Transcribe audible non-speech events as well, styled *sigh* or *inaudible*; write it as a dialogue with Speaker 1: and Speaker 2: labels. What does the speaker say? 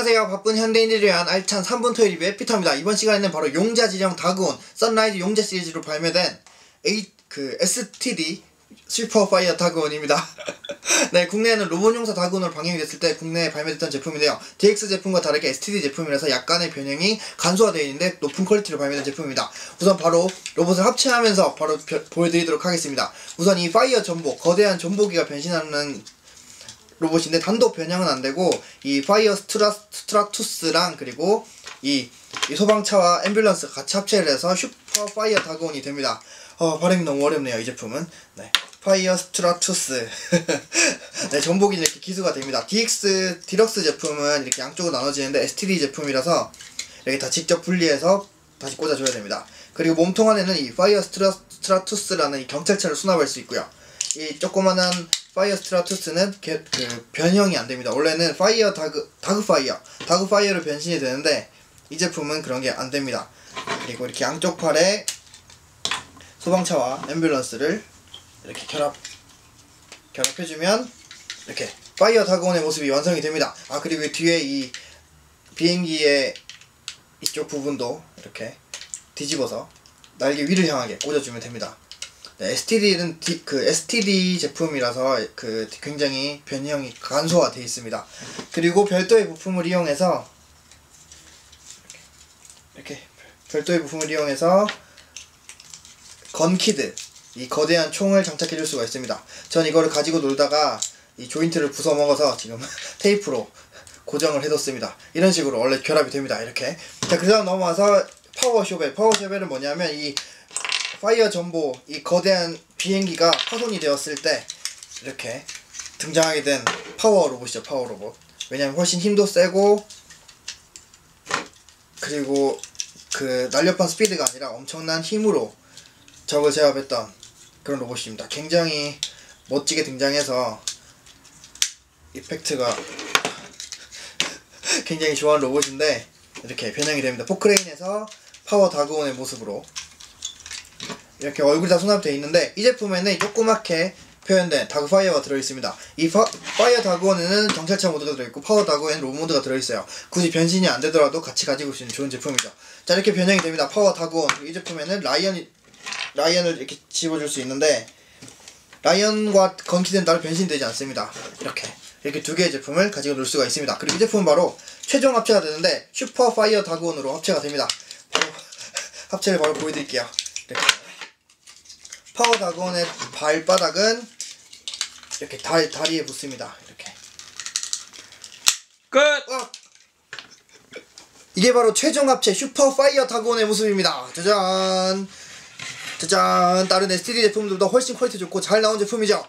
Speaker 1: 안녕하세요. 바쁜 현대인들을 위한 알찬 3분 Toy 리뷰의 피터입니다. 이번 시간에는 바로 용자 지령 다그온 선라이즈 용자 시리즈로 발매된 에, 그 STD 슈퍼파이어 다그온입니다. *laughs* 네, 국내에는 로봇 용사 다그온으로 방영이 됐을 때 국내에 발매됐던 제품인데요. DX 제품과 다르게 STD 제품이라서 약간의 변형이 간소화되어 있는데 높은 퀄리티로 발매된 제품입니다. 우선 바로 로봇을 합체하면서 바로 벼- 보여드리도록 하겠습니다. 우선 이 파이어 점보, 거대한 점보기가 변신하는 로봇인데 단독 변형은 안 되고 이 파이어 스트라, 스트라투스랑 그리고 이, 이 소방차와 앰뷸런스 같이 합체를 해서 슈퍼 파이어 다그온이 됩니다. 어, 발음이 너무 어렵네요, 이 제품은. 네. 파이어 스트라투스. *laughs* 네, 점보기 이렇게 기수가 됩니다. DX, deluxe 제품은 이렇게 양쪽으로 나눠지는데 STD 제품이라서 이렇게 다 직접 분리해서 다시 꽂아줘야 됩니다. 그리고 몸통 안에는 이 파이어 스트라, 스트라투스라는 이 경찰차를 수납할 수 있고요. 이 조그만한 파이어 스트라투스는 개- 그 변형이 안 됩니다. 원래는 파이어 다그 다그 파이어 다그 파이어로 변신이 되는데 이 제품은 그런 게 안 됩니다. 그리고 이렇게 양쪽 팔에 소방차와 앰뷸런스를 이렇게 결합 결합해주면 이렇게 파이어 다그온의 모습이 완성이 됩니다. 아 그리고 이 뒤에 이 비행기의 이쪽 부분도 이렇게 뒤집어서 날개 위를 향하게 꽂아주면 됩니다. 네, STD는 그 STD 제품이라서 그 굉장히 변형이 간소화되어 있습니다. 그리고 별도의 부품을 이용해서 이렇게, 별도의 부품을 이용해서 건키드 이 거대한 총을 장착해 줄 수가 있습니다. 전 이거를 가지고 놀다가 이 조인트를 부숴 먹어서 지금 *laughs* 테이프로 고정을 해뒀습니다. 이런 식으로 원래 결합이 됩니다. 이렇게. 자, 그 다음 넘어와서 파워 쇼벨. 파워 쇼벨은 뭐냐면 이 파이어 점보 이 거대한 비행기가 파손이 되었을 때 이렇게 등장하게 된 파워 로봇이죠. 파워 로봇. 왜냐면 훨씬 힘도 세고 그리고 그 날렵한 스피드가 아니라 엄청난 힘으로 적을 제압했던 그런 로봇입니다. 굉장히 멋지게 등장해서 이 피터가 *laughs* 굉장히 좋아하는 로봇인데 이렇게 변형이 됩니다. 포크레인에서 파워 다그온의 모습으로 이렇게 얼굴이 다 수납되어 있는데 이 제품에는 조그맣게 표현된 다그파이어가 들어있습니다. 이 파, 파이어 다그온에는 경찰차 모드가 들어있고 파워 다그온에는 로봇 모드가 들어있어요. 굳이 변신이 안 되더라도 같이 가지고 있는 좋은 제품이죠. 자 이렇게 변형이 됩니다. 파워 다그온 이 제품에는 라이언이 라이언을 이렇게 집어줄 수 있는데 라이언과 건키드는 따로 변신되지 않습니다. 이렇게 이렇게 두 개의 제품을 가지고 놀 수가 있습니다. 그리고 이 제품은 바로 최종 합체가 되는데 슈퍼 파이어 다그온으로 합체가 됩니다. 바로 *laughs* 합체를 바로 보여드릴게요. 이렇게 파워 다그온의 발바닥은 이렇게 다, 다리에 붙습니다. 이렇게
Speaker 2: 끝!
Speaker 1: 어! 이게 바로 최종 합체 슈퍼 파이어 다그온의 모습입니다. 짜잔 짜잔 다른 STD 제품들보다 훨씬 퀄리티 좋고 잘 나온 제품이죠.